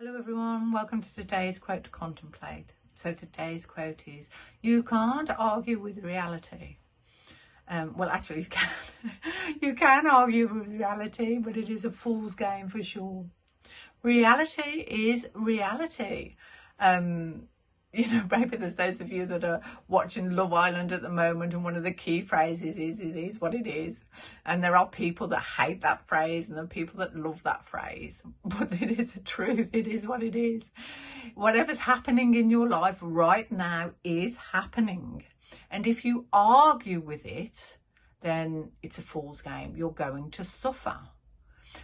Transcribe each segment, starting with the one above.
Hello everyone, welcome to today's quote to contemplate. So today's quote is, you can't argue with reality. Um, well, actually you can. you can argue with reality, but it is a fool's game for sure. Reality is reality. Um, you know, maybe there's those of you that are watching Love Island at the moment, and one of the key phrases is "it is what it is," and there are people that hate that phrase, and are people that love that phrase. But it is the truth. It is what it is. Whatever's happening in your life right now is happening, and if you argue with it, then it's a fool's game. You're going to suffer.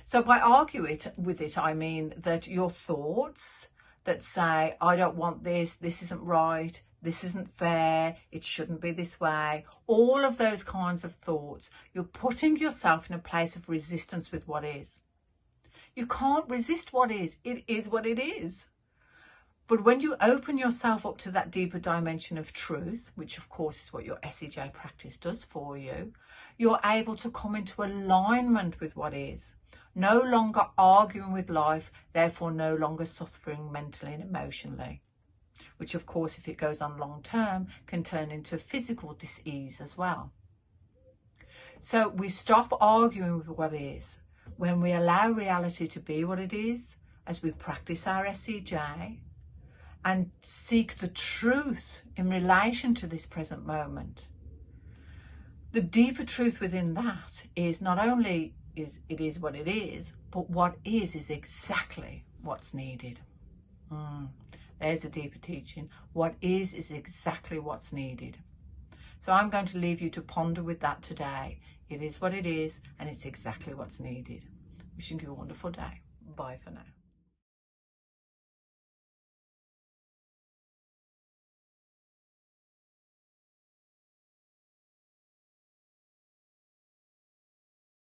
So by argue it with it, I mean that your thoughts that say, I don't want this, this isn't right, this isn't fair, it shouldn't be this way. All of those kinds of thoughts, you're putting yourself in a place of resistance with what is. You can't resist what is, it is what it is. But when you open yourself up to that deeper dimension of truth, which of course is what your SEJ practice does for you, you're able to come into alignment with what is no longer arguing with life, therefore no longer suffering mentally and emotionally. Which, of course, if it goes on long term, can turn into a physical disease as well. So we stop arguing with what is. When we allow reality to be what it is, as we practice our SEJ and seek the truth in relation to this present moment, the deeper truth within that is not only is it is what it is, but what is is exactly what's needed. Mm, there's a deeper teaching. What is is exactly what's needed. So I'm going to leave you to ponder with that today. It is what it is, and it's exactly what's needed. Wishing you a wonderful day. Bye for now.